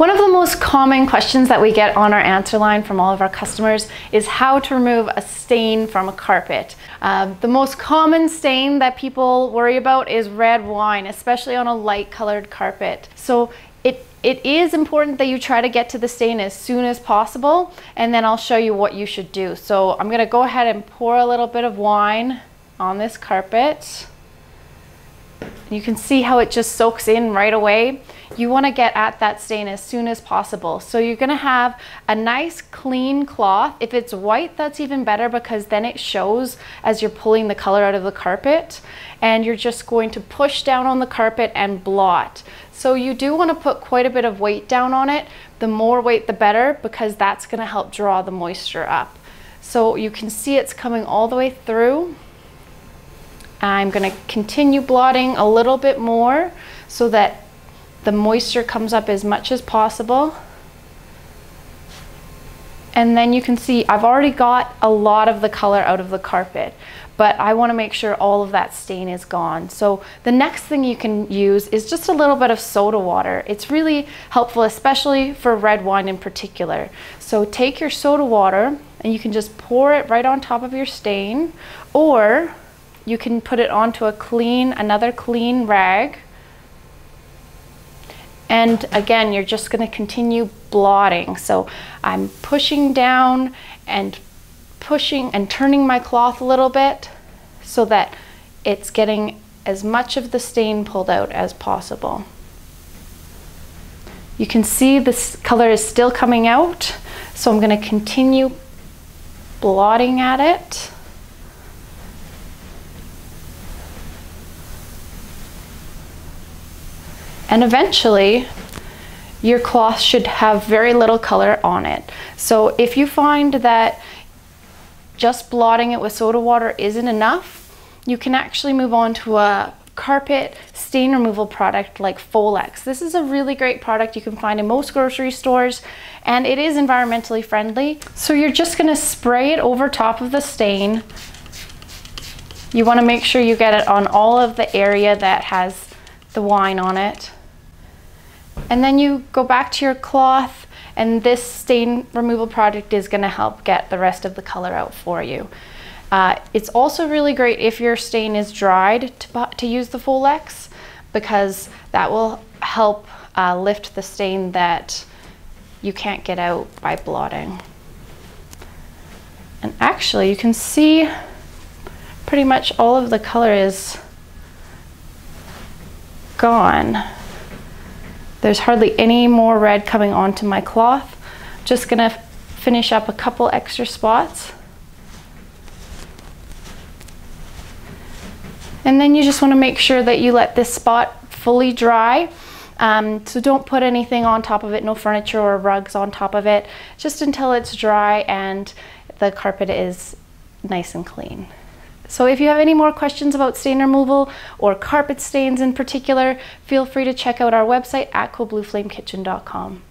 One of the most common questions that we get on our answer line from all of our customers is how to remove a stain from a carpet. Uh, the most common stain that people worry about is red wine, especially on a light colored carpet. So it, it is important that you try to get to the stain as soon as possible and then I'll show you what you should do. So I'm gonna go ahead and pour a little bit of wine on this carpet. You can see how it just soaks in right away. You want to get at that stain as soon as possible. So you're going to have a nice clean cloth. If it's white, that's even better because then it shows as you're pulling the color out of the carpet. And you're just going to push down on the carpet and blot. So you do want to put quite a bit of weight down on it. The more weight, the better because that's going to help draw the moisture up. So you can see it's coming all the way through. I'm going to continue blotting a little bit more so that the moisture comes up as much as possible. And then you can see I've already got a lot of the color out of the carpet, but I wanna make sure all of that stain is gone. So the next thing you can use is just a little bit of soda water. It's really helpful, especially for red wine in particular. So take your soda water and you can just pour it right on top of your stain, or you can put it onto a clean, another clean rag. And again, you're just gonna continue blotting. So I'm pushing down and pushing and turning my cloth a little bit so that it's getting as much of the stain pulled out as possible. You can see this color is still coming out, so I'm gonna continue blotting at it. And eventually, your cloth should have very little color on it. So if you find that just blotting it with soda water isn't enough, you can actually move on to a carpet stain removal product like Folex. This is a really great product you can find in most grocery stores and it is environmentally friendly. So you're just gonna spray it over top of the stain. You wanna make sure you get it on all of the area that has the wine on it. And then you go back to your cloth and this stain removal product is gonna help get the rest of the color out for you. Uh, it's also really great if your stain is dried to, to use the Folex because that will help uh, lift the stain that you can't get out by blotting. And actually you can see pretty much all of the color is gone. There's hardly any more red coming onto my cloth. Just gonna finish up a couple extra spots. And then you just wanna make sure that you let this spot fully dry. Um, so don't put anything on top of it, no furniture or rugs on top of it, just until it's dry and the carpet is nice and clean. So if you have any more questions about stain removal or carpet stains in particular, feel free to check out our website at atcoblueflamekitchen.com.